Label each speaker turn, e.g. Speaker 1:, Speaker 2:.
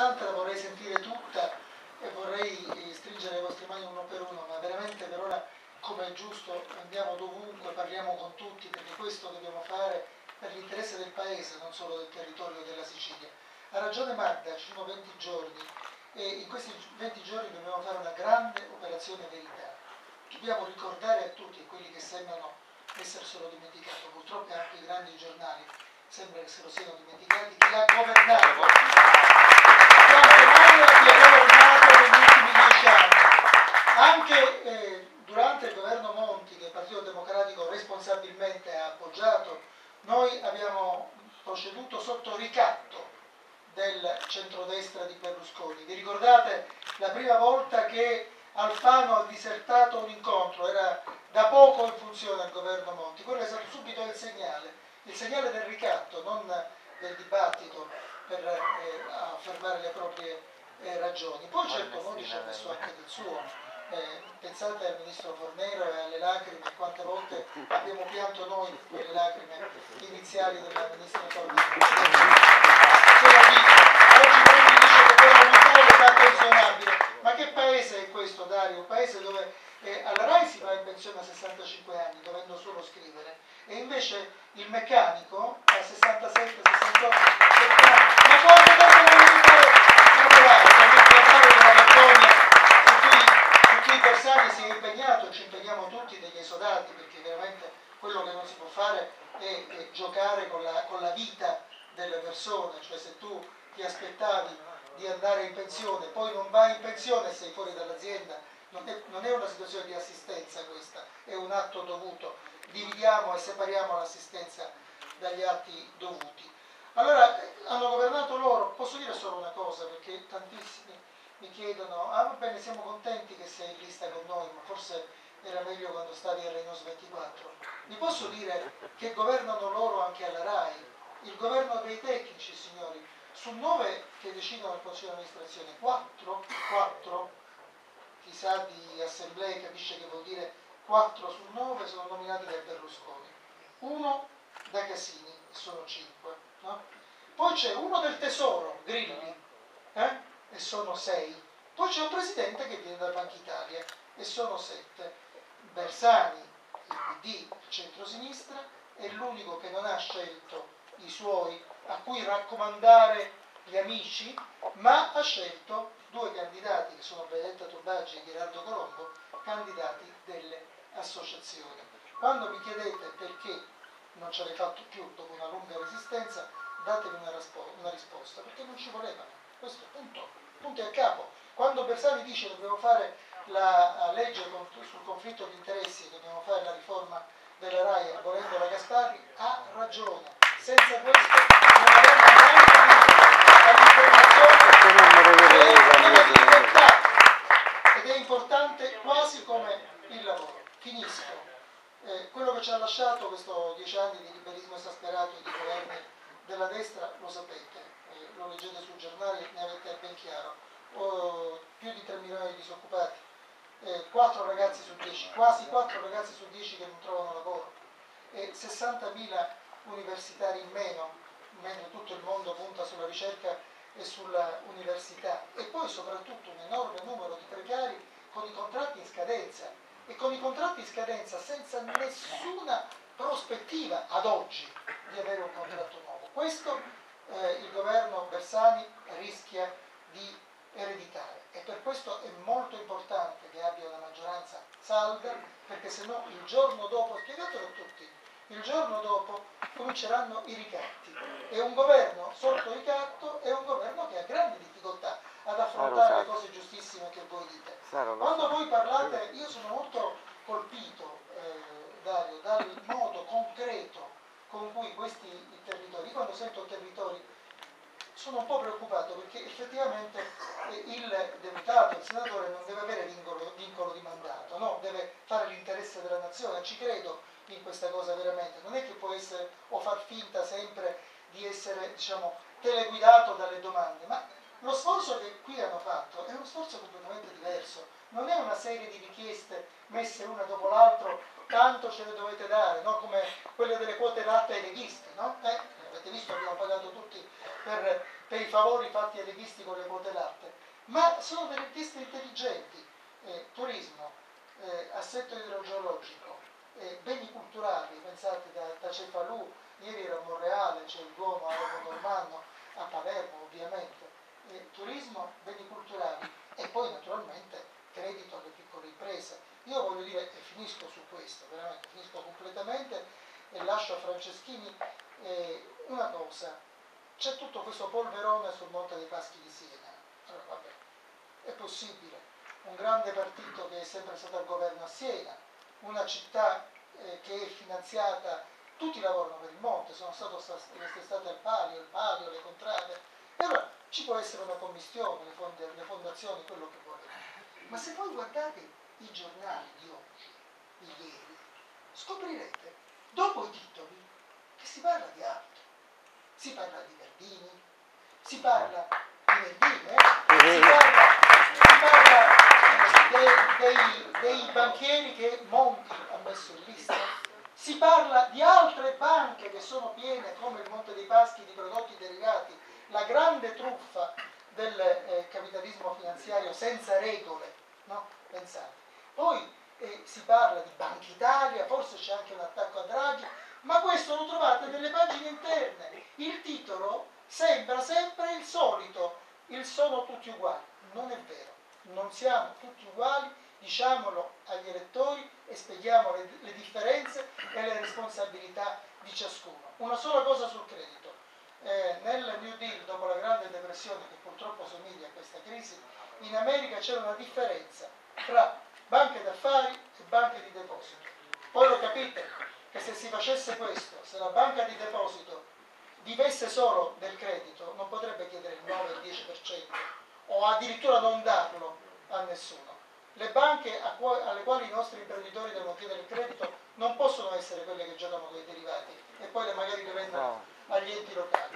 Speaker 1: La vorrei sentire tutta e vorrei eh, stringere le vostre mani uno per uno, ma veramente per ora, come è giusto, andiamo dovunque, parliamo con tutti, perché questo dobbiamo fare per l'interesse del Paese, non solo del territorio della Sicilia. Ha ragione Magda, ci sono 20 giorni e in questi 20 giorni dobbiamo fare una grande operazione verità. Dobbiamo ricordare a tutti, quelli che sembrano esserselo dimenticati, purtroppo anche i grandi giornali sembra che se lo siano dimenticati, chi ha governato anche eh, durante il governo Monti, che il Partito Democratico responsabilmente ha appoggiato, noi abbiamo proceduto sotto ricatto del centrodestra di Berlusconi. Vi ricordate la prima volta che Alfano ha disertato un incontro, era da poco in funzione al governo Monti, quello è stato subito il segnale, il segnale del ricatto, non del dibattito per eh, affermare le proprie eh, ragioni. Poi certo Monti ci ha messo anche del suo, eh, pensate al ministro Fornero e alle lacrime, quante volte abbiamo pianto noi quelle lacrime iniziali della ministra Fornero. Oggi noi mi dice che quella non è pensionabile, ma che paese è questo Dario? Un paese dove eh, alla RAI si va in pensione a 65 anni, dovendo solo scrivere, e invece il meccanico a 67, 68, 70 anni, ma quanto tempo devono fare lavorare? Perché parlare della vergogna Bersani si è impegnato, ci impegniamo tutti degli esodati, perché veramente quello che non si può fare è, è giocare con la, con la vita delle persone, cioè se tu ti aspettavi di andare in pensione, poi non vai in pensione e sei fuori dall'azienda, non non è, una situazione di assistenza questa, è un atto dovuto. Dividiamo e separiamo l'assistenza dagli atti dovuti. Allora, hanno governato loro, posso dire solo una cosa, perché tantissimi mi chiedono, ah va bene, siamo contenti che sei in lista con noi, ma forse era meglio quando stavi a Renos 24. Vi posso dire che governano loro anche alla RAI, il governo dei tecnici, signori, su nove che decidono il Consiglio di amministrazione, quattro, quattro, chi sa di assemblee capisce che vuol dire 4 su 9 sono nominati da Berlusconi, uno da Casini, sono 5. No? Poi c'è uno del Tesoro, Grilli, eh? E sono 6. Poi c'è un presidente che viene da Banca Italia e sono 7. Bersani, il PD, il centrosinistra, è l'unico che non ha scelto i suoi a cui raccomandare gli amici, ma ha scelto due candidati che sono Benedetta Tobaggi e Gerardo Colombo, candidati delle associazioni. Quando mi chiedete perché non ce l'hai fatto più dopo una lunga resistenza, datemi una, risposta, perché non ci volevano. Questo punto, punto a capo. Quando Bersani dice che dobbiamo fare la legge sul conflitto di interessi e dobbiamo fare la riforma della RAI abolendo la Gasparri, ha ragione. Senza questo non avremmo neanche all'informazione ed è importante quasi come il lavoro. Finisco. Eh, quello che ci ha lasciato questo dieci anni di liberismo esasperato e di governi della destra lo sapete, lo leggete sul giornale, ne avete ben chiaro. Oh, più di 3 milioni di disoccupati, eh, 4 ragazzi su 10, quasi 4 ragazzi su 10 che non trovano lavoro, e 60.000 universitari in meno, mentre tutto il mondo punta sulla ricerca e sulla università, e poi soprattutto un enorme numero di precari con i contratti in scadenza e con i contratti in scadenza senza nessuna prospettiva ad oggi di avere un contratto nuovo. Questo eh, il governo Bersani rischia di ereditare. E per questo è molto importante che abbia una maggioranza salda perché se no il giorno dopo, spiegatelo a tutti, il giorno dopo cominceranno i ricatti. E un governo sotto ricatto è un governo che ha grandi difficoltà ad affrontare le cose giustissime che voi dite. Quando voi parlate, io sono molto colpito, eh, Dario, dal modo concreto con cui questi territori, quando sento territori sono un po' preoccupato perché effettivamente eh, il deputato, il senatore non deve avere vincolo, vincolo di mandato, no? deve fare l'interesse della nazione, ci credo in questa cosa veramente, non è che può essere o far finta sempre di essere diciamo, teleguidato dalle domande, ma lo sforzo che qui hanno fatto è uno sforzo completamente diverso, non è una serie di richieste messe una dopo l'altro, tanto ce le dovete dare, no? come quelle delle quote latte ai leghisti, no? eh, avete visto abbiamo pagato tutti per, per i favori fatti ai leghisti con le quote latte, ma sono delle richieste intelligenti. Eh, turismo, eh, assetto idrogeologico, eh, beni culturali, pensate da, da Cefalù, ieri ero a Monreale, c'è il Duomo a Normanno, a Palermo ovviamente, eh, turismo, beni culturali e poi naturalmente credito alle piccole imprese. Io voglio dire, e finisco su questo, veramente finisco completamente e lascio a Franceschini eh, una cosa, c'è tutto questo polverone sul Monte dei Paschi di Siena. Allora, vabbè, è possibile, un grande partito che è sempre stato al governo a Siena, una città eh, che è finanziata, tutti lavorano per il monte, sono stato quest'estate al Palio, il Palio, le contrade, e allora ci può essere una commissione, le, fond le fondazioni, quello che volete. Ma se voi guardate i giornali di oggi, di ieri, scoprirete, dopo i titoli, che si parla di altro. Si parla di Verdini, si parla di Verdini, eh? si parla, si parla dei, dei, dei banchieri che Monti ha messo in lista, si parla di altre banche che sono piene come il Monte dei Paschi di prodotti derivati, la grande truffa del eh, capitalismo finanziario senza regole, no? Pensate. Poi eh, si parla di Banca Italia, forse c'è anche un attacco a Draghi, ma questo lo trovate nelle pagine interne. Il titolo sembra sempre il solito, il sono tutti uguali. Non è vero, non siamo tutti uguali, diciamolo agli elettori e spieghiamo le, le differenze e le responsabilità di ciascuno. Una sola cosa sul credito. Eh, nel New Deal, dopo la grande depressione che purtroppo somiglia a questa crisi, in America c'era una differenza tra banche d'affari e banche di deposito. Poi lo capite che se si facesse questo, se la banca di deposito vivesse solo del credito, non potrebbe chiedere il 9 il 10% o addirittura non darlo a nessuno. Le banche alle quali i nostri imprenditori devono chiedere il credito non possono essere quelle che giocano con i derivati e poi le magari le vendono agli enti locali.